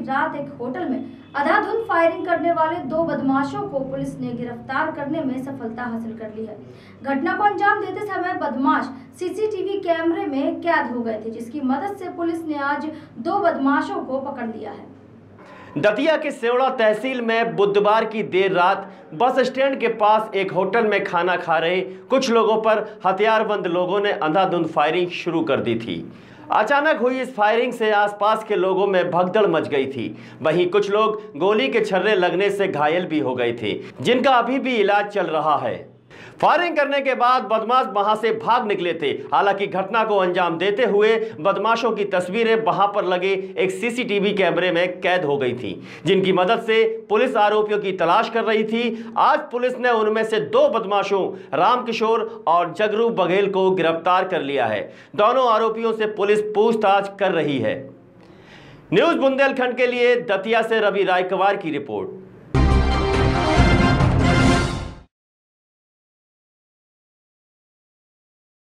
रात एक होटल में अंधाधुंध फायरिंग करने वाले दो बदमाशों को पुलिस ने गिरफ़्तार करने में सफलता हासिल कर ली है। घटना को अंजाम देते समय बदमाश सीसीटीवी कैमरे में कैद हो गए थे, जिसकी मदद से पुलिस ने आज दो बदमाशों को पकड़ लिया है। दतिया के सेवड़ा तहसील में बुधवार की देर रात बस स्टैंड के पास एक होटल में खाना खा रहे कुछ लोगों पर हथियारबंद लोगों ने अंधाधुंध फायरिंग शुरू कर दी थी। अचानक हुई इस फायरिंग से आसपास के लोगों में भगदड़ मच गई थी। वहीं कुछ लोग गोली के छर्रे लगने से घायल भी हो गए थे, जिनका अभी भी इलाज चल रहा है। फायरिंग करने के बाद बदमाश वहाँ से भाग निकले थे। हालाँकि घटना को अंजाम देते हुए बदमाशों की तस्वीरें वहाँ पर लगे एक सीसीटीवी कैमरे में कैद हो गई थी, जिनकी मदद से पुलिस आरोपियों की तलाश कर रही थी। आज पुलिस ने उनमें से दो बदमाशों, रामकिशोर और जगरू बघेल को गिरफ़्तार कर लिया है। दोनों आरोपियों से पुलिस पूछताछ कर रही है। न्यूज़ बुंदेलखंड के लिए दतिया से रवि रायकवार की रिपोर्ट।